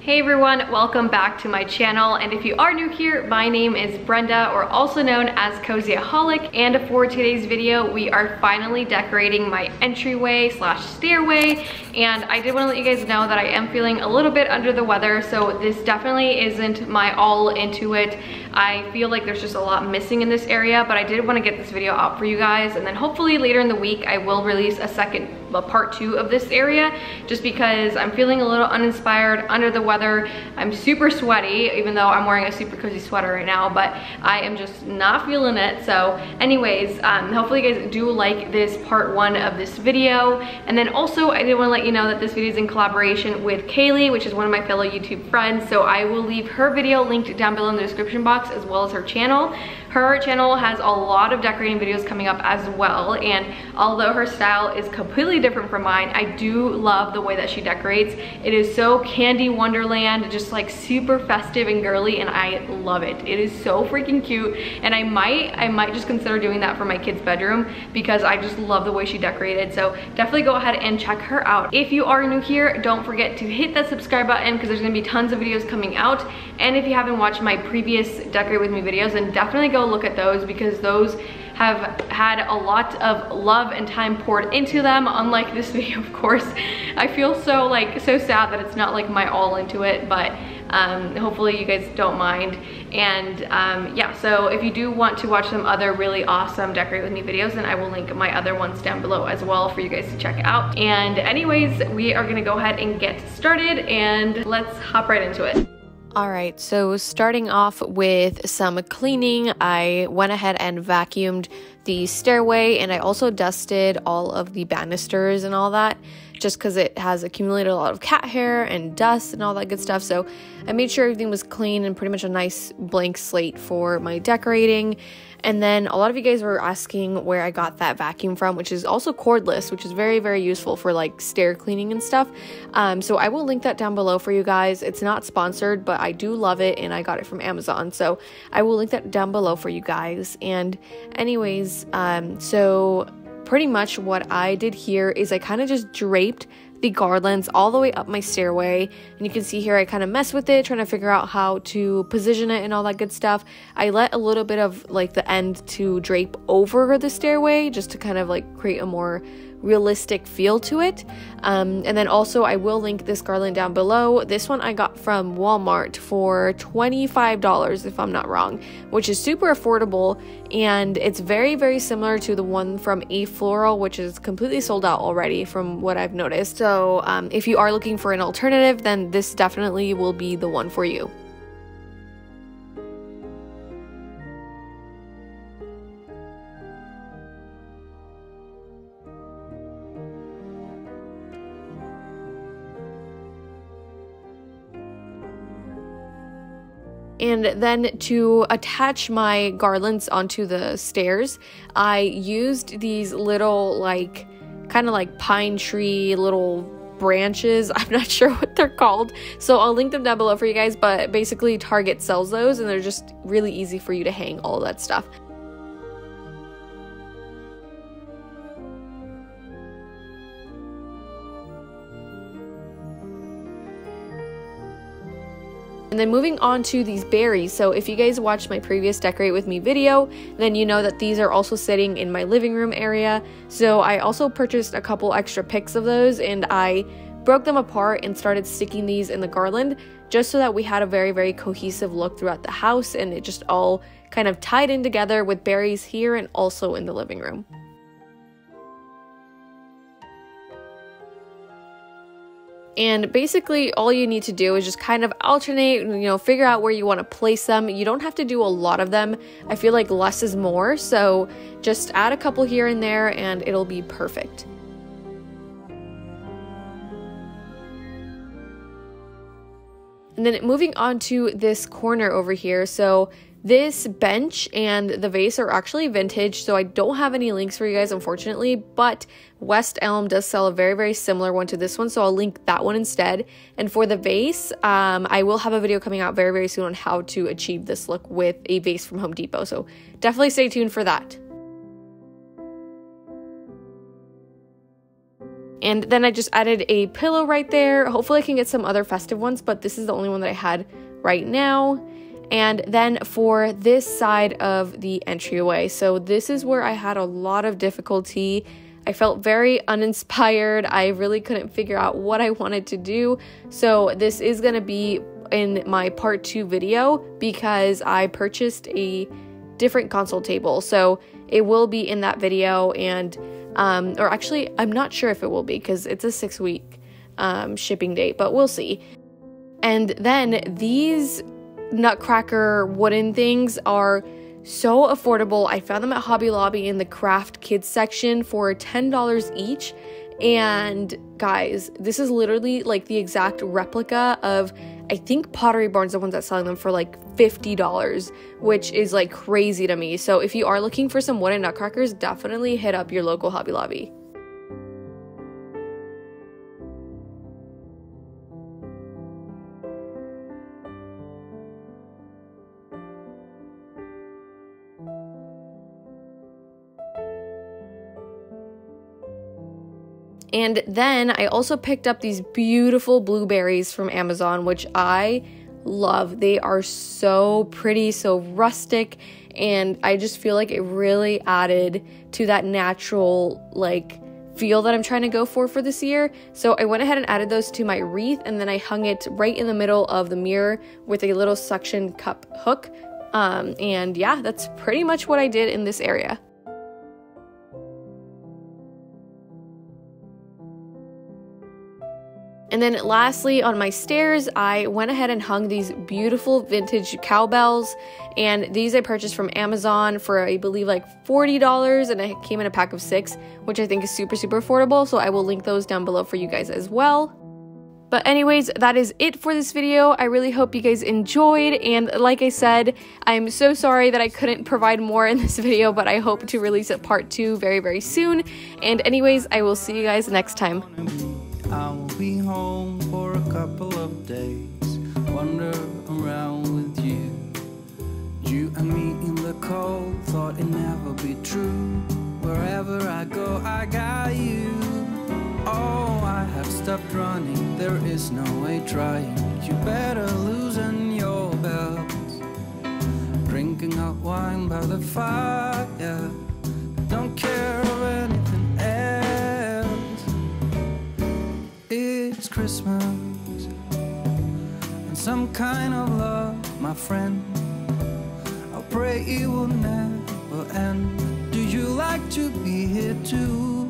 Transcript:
Hey everyone, welcome back to my channel. And if you are new here, my name is Brenda, or also known as Cozyaholic. And for today's video, we are finally decorating my entryway slash stairway. And I did wanna let you guys know that I am feeling a little bit under the weather, so this definitely isn't my all into it. I feel like there's just a lot missing in this area, but I did wanna get this video out for you guys. And then hopefully later in the week, I will release a second a part two of this area just because I'm feeling a little uninspired under the weather. I'm super sweaty even though I'm wearing a super cozy sweater right now but I am just not feeling it so anyways um, hopefully you guys do like this part one of this video and then also I did want to let you know that this video is in collaboration with Kaylee which is one of my fellow YouTube friends so I will leave her video linked down below in the description box as well as her channel her channel has a lot of decorating videos coming up as well and although her style is completely different from mine, I do love the way that she decorates. It is so candy wonderland, just like super festive and girly and I love it. It is so freaking cute and I might, I might just consider doing that for my kid's bedroom because I just love the way she decorated. So definitely go ahead and check her out. If you are new here, don't forget to hit that subscribe button because there's gonna be tons of videos coming out. And if you haven't watched my previous Decorate With Me videos, then definitely go look at those because those have had a lot of love and time poured into them unlike this video of course. I feel so like so sad that it's not like my all into it but um, hopefully you guys don't mind. And um, yeah so if you do want to watch some other really awesome decorate with me videos then I will link my other ones down below as well for you guys to check out. And anyways we are gonna go ahead and get started and let's hop right into it all right, so starting off with some cleaning, I went ahead and vacuumed the stairway and I also dusted all of the banisters and all that just because it has accumulated a lot of cat hair and dust and all that good stuff. So I made sure everything was clean and pretty much a nice blank slate for my decorating. And then a lot of you guys were asking where I got that vacuum from, which is also cordless, which is very, very useful for like stair cleaning and stuff. Um, so I will link that down below for you guys. It's not sponsored, but I do love it and I got it from Amazon. So I will link that down below for you guys. And, anyways, um, so pretty much what I did here is I kind of just draped the garlands all the way up my stairway. And you can see here I kind of mess with it, trying to figure out how to position it and all that good stuff. I let a little bit of like the end to drape over the stairway just to kind of like create a more realistic feel to it. Um, and then also, I will link this garland down below. This one I got from Walmart for $25, if I'm not wrong, which is super affordable. And it's very, very similar to the one from Afloral, which is completely sold out already from what I've noticed. So, um, if you are looking for an alternative, then this definitely will be the one for you. And then to attach my garlands onto the stairs, I used these little, like, kind of like pine tree little branches. I'm not sure what they're called. So I'll link them down below for you guys. But basically, Target sells those and they're just really easy for you to hang all that stuff. And then moving on to these berries. So if you guys watched my previous decorate with me video, then you know that these are also sitting in my living room area. So I also purchased a couple extra picks of those and I broke them apart and started sticking these in the garland just so that we had a very very cohesive look throughout the house and it just all kind of tied in together with berries here and also in the living room. And basically, all you need to do is just kind of alternate, you know, figure out where you want to place them. You don't have to do a lot of them. I feel like less is more. So just add a couple here and there, and it'll be perfect. And then moving on to this corner over here. So this bench and the vase are actually vintage, so I don't have any links for you guys, unfortunately, but West Elm does sell a very, very similar one to this one, so I'll link that one instead. And for the vase, um, I will have a video coming out very, very soon on how to achieve this look with a vase from Home Depot, so definitely stay tuned for that. And then I just added a pillow right there. Hopefully I can get some other festive ones, but this is the only one that I had right now. And then for this side of the entryway, so this is where I had a lot of difficulty. I felt very uninspired. I really couldn't figure out what I wanted to do. So this is going to be in my part two video because I purchased a different console table. So it will be in that video and um, or actually I'm not sure if it will be because it's a six week um, shipping date, but we'll see. And then these nutcracker wooden things are so affordable. I found them at Hobby Lobby in the craft kids section for $10 each. And guys, this is literally like the exact replica of I think Pottery Barn's the ones that's selling them for like $50, which is like crazy to me. So if you are looking for some wooden nutcrackers, definitely hit up your local Hobby Lobby. And then I also picked up these beautiful blueberries from Amazon, which I love. They are so pretty, so rustic, and I just feel like it really added to that natural, like, feel that I'm trying to go for for this year. So I went ahead and added those to my wreath and then I hung it right in the middle of the mirror with a little suction cup hook. Um, and yeah, that's pretty much what I did in this area. And then lastly, on my stairs, I went ahead and hung these beautiful vintage cowbells. And these I purchased from Amazon for, I believe, like $40. And it came in a pack of six, which I think is super, super affordable. So I will link those down below for you guys as well. But anyways, that is it for this video. I really hope you guys enjoyed. And like I said, I'm so sorry that I couldn't provide more in this video, but I hope to release a part two very, very soon. And anyways, I will see you guys next time. I will be home for a couple of days. Wander around with you. You and me in the cold, thought it never be true. Wherever I go, I got you. Oh, I have stopped running, there is no way trying. You better loosen your belt. Drinking hot wine by the fire. Christmas and some kind of love, my friend. I pray it will never end. Do you like to be here too?